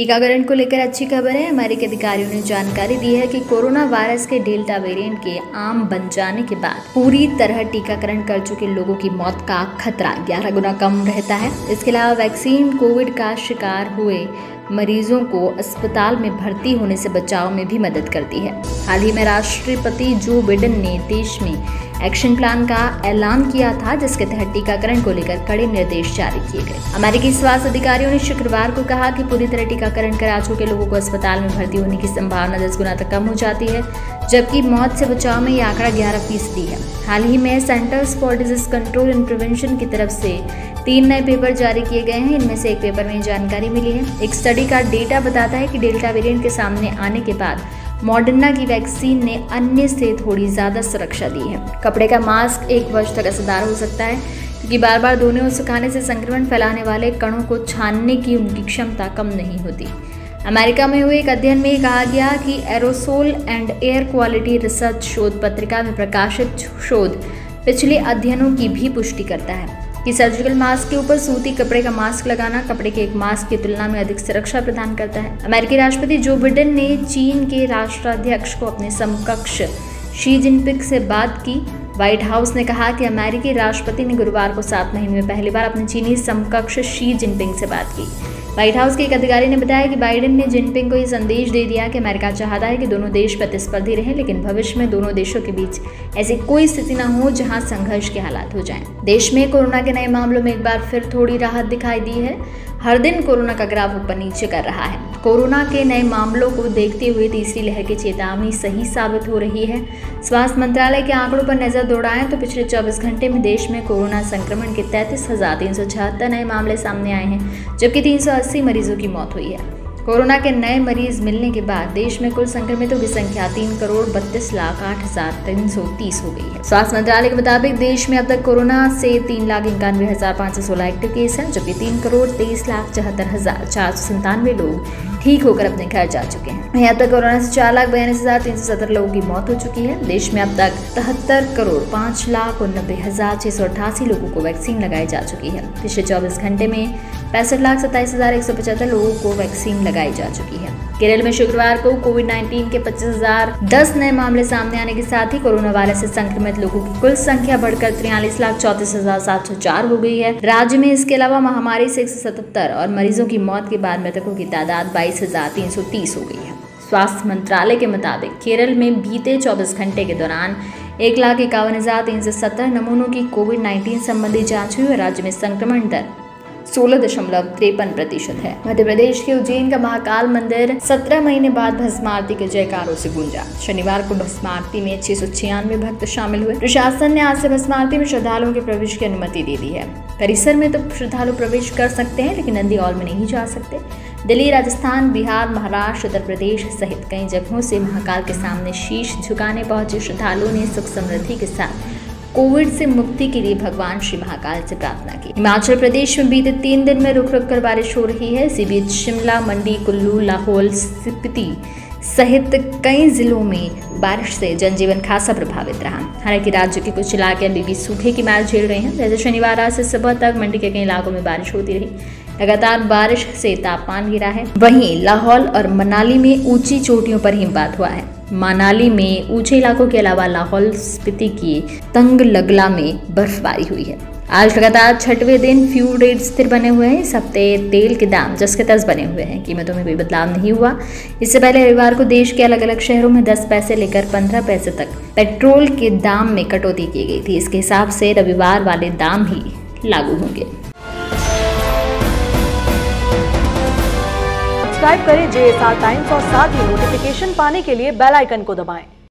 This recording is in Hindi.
टीकाकरण को लेकर अच्छी खबर है। अमेरिकी अधिकारियों ने जानकारी दी है कि कोरोना वायरस के डेल्टा वेरिएंट के आम बन जाने के बाद पूरी तरह टीकाकरण कर चुके लोगों की मौत का खतरा 11 गुना कम रहता है। इसके अलावा वैक्सीन कोविड का शिकार हुए मरीजों को अस्पताल में भर्ती होने से बचाव में भी मदद करती है। हाल ही में राष्ट्रपति जो बिडेन ने देश में एक्शन प्लान का ऐलान किया था, जिसके तहत टीकाकरण को लेकर कड़े निर्देश जारी किए गए। अमेरिकी स्वास्थ्य अधिकारियों ने शुक्रवार को कहा कि पूरी तरह टीकाकरण करा चुके लोगों को अस्पताल में भर्ती होने की संभावना दस गुना तक कम हो जाती है, जबकि मौत से बचाव में यह आंकड़ा ग्यारह फ़ीसदी है। हाल ही में centers for disease control and prevention की तरफ़ से तीन नए पेपर जारी किए गए हैं। इनमें से एक पेपर में जानकारी मिली है। एक स्टडी का डेटा बताता है कि डेल्टा वेरिएंट के सामने आने के बाद मॉडर्ना की वैक्सीन ने अन्य से थोड़ी ज़्यादा सुरक्षा दी है। कपड़े का मास्क एक वर्ष तक असरदार हो सकता है, क्योंकि बार बार धोने और सुखाने से संक्रमण फैलाने वाले कणों को छानने की उनकी क्षमता कम नहीं होती। अमेरिका में हुए एक अध्ययन में कहा गया कि aerosol and air quality research शोध पत्रिका में प्रकाशित शोध पिछले अध्ययनों की भी पुष्टि करता है। कि सर्जिकल मास्क के ऊपर सूती कपड़े का मास्क लगाना कपड़े के एक मास्क की तुलना में अधिक सुरक्षा प्रदान करता है। अमेरिकी राष्ट्रपति जो बिडेन ने चीन के राष्ट्राध्यक्ष को अपने समकक्ष शी जिनपिंग से बात की। व्हाइट हाउस ने कहा कि अमेरिकी राष्ट्रपति ने गुरुवार को सात महीने में पहली बार अपने चीनी समकक्ष शी जिनपिंग से बात की। व्हाइट हाउस के एक अधिकारी ने बताया कि बाइडेन ने जिनपिंग को यह संदेश दे दिया कि अमेरिका चाहता है कि दोनों देश प्रतिस्पर्धी रहें, लेकिन भविष्य में दोनों देशों के बीच ऐसी कोई स्थिति न हो जहाँ संघर्ष के हालात हो जाएँ। देश में कोरोना के नए मामलों में एक बार फिर थोड़ी राहत दिखाई दी है हर दिन कोरोना का ग्राफ ऊपर नीचे कर रहा है। कोरोना के नए मामलों को देखते हुए तीसरी लहर की चेतावनी सही साबित हो रही है। स्वास्थ्य मंत्रालय के आंकड़ों पर नज़र दौड़ाएँ तो पिछले 24 घंटे में देश में कोरोना संक्रमण के तैंतीस नए मामले सामने आए हैं, जबकि 380 मरीजों की मौत हुई है। कोरोना के नए मरीज़ मिलने के बाद देश में कुल संक्रमितों की संख्या तीन करोड़ बत्तीस लाख आठ हज़ार तीन सौ तीस हो गई है। स्वास्थ्य मंत्रालय के मुताबिक देश में अब तक कोरोना से तीन लाख इक्यानवे हज़ार पाँच सौ सोलह एक्टिव केस हैं, जबकि तीन करोड़ तेईस लाख चौहत्तर हज़ार चार सौ संतानवे लोग ठीक होकर अपने घर जा चुके हैं। यहाँ तक कोरोना से चार लाख बयालीस हज़ार तीन सौ सत्तर लोगों की मौत हो चुकी है। देश में अब तक तिहत्तर करोड़ पाँच लाख उनबे हज़ार छह सौ अठासी लोगों को वैक्सीन लगाई जा चुकी है। पिछले चौबीस घंटे में पैंसठ लाख सत्ताईस हज़ार एक सौ पचहत्तर लोगों को वैक्सीन लगाई जा चुकी है। केरल में शुक्रवार को कोविड 19 के पच्चीस नए मामले सामने आने के साथ ही कोरोना वायरस से संक्रमित लोगों की कुल संख्या बढ़कर तिरयालीस लाख चौतीस हज़ार सात सौ चार हो गई है। राज्य में इसके अलावा महामारी से एक सौ सतहत्तर और मरीजों की मौत के बाद मृतकों की तादाद बाईस हज़ार तीन सौ तीस हो गई है। स्वास्थ्य मंत्रालय के मुताबिक केरल में बीते 24 घंटे के दौरान एक लाख इक्यावन हज़ार तीन सौ सत्तर नमूनों की कोविड 19 संबंधी जाँच हुई और राज्य में संक्रमण दर सोलह दशमलव तिरपन प्रतिशत है। मध्य प्रदेश के उज्जैन का महाकाल मंदिर सत्रह महीने बाद भस्म आरती के जयकारों से गूंजा। शनिवार को भस्म आरती में छह सौ छियानवे भक्त शामिल हुए। प्रशासन ने आज से भस्म आरती में श्रद्धालुओं के प्रवेश की अनुमति दे दी है। परिसर में तो श्रद्धालु प्रवेश कर सकते हैं, लेकिन नंदी हॉल में नहीं जा सकते। दिल्ली, राजस्थान, बिहार, महाराष्ट्र, उत्तर प्रदेश सहित कई जगहों से महाकाल के सामने शीश झुकाने पहुँचे श्रद्धालुओं ने सुख समृद्धि के साथ कोविड से मुक्ति के लिए भगवान श्री महाकाल से प्रार्थना की। हिमाचल प्रदेश में बीते तीन दिन में रुक रुक कर बारिश हो रही है। इसी बीच शिमला, मंडी, कुल्लू, लाहौल स्पीति सहित कई जिलों में बारिश से जनजीवन खासा प्रभावित रहा। हालाँकि राज्य के कुछ इलाके अभी भी सूखे की मार झेल रहे हैं। जैसे शनिवार रात से सुबह तक मंडी के कई इलाकों में बारिश होती रही। लगातार बारिश से तापमान गिरा है। वहीं लाहौल और मनाली में ऊँची चोटियों पर हिमपात हुआ है। मनाली में ऊँचे इलाकों के अलावा लाहौल स्पीति की तंग लगला में बर्फबारी हुई है। आज लगातार छठवें दिन फ्यूल रेट स्थिर बने हुए हैं। इस हफ़्ते तेल के दाम जस के तस बने हुए हैं। कीमतों में कोई बदलाव नहीं हुआ। इससे पहले रविवार को देश के अलग अलग शहरों में 10 पैसे लेकर 15 पैसे तक पेट्रोल के दाम में कटौती की गई थी। इसके हिसाब से रविवार वाले दाम ही लागू होंगे। सब्सक्राइब करें, जे टाइम्स और साथ ही नोटिफिकेशन पाने के लिए बेल आइकन को दबाएँ।